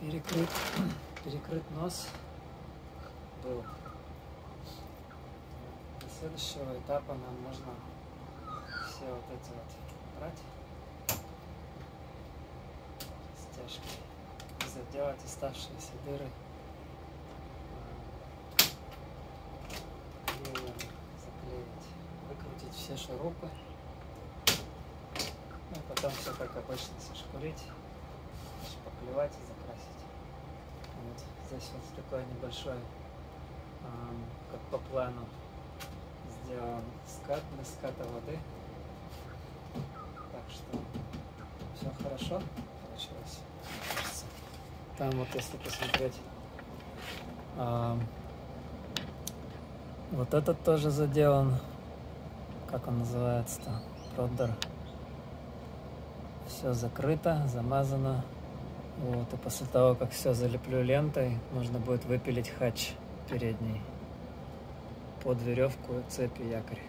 перекрыт, перекрыт нос был. До следующего этапа нам нужно все вот эти вот брать стяжки и заделать оставшиеся дыры а, клеем заклеить, выкрутить все шурупы. Ну, и потом все как обычно сошкурить, шпаклевать и закрасить. Вот здесь вот такой небольшой, как по плану, сделан скат для ската воды. Так что все хорошо получилось. Там вот если посмотреть, эм, вот этот тоже заделан. Как он называется-то? Продер. Все закрыто, замазано. Вот, и после того, как все залеплю лентой, нужно будет выпилить хач передний под веревку, цепь и якорь.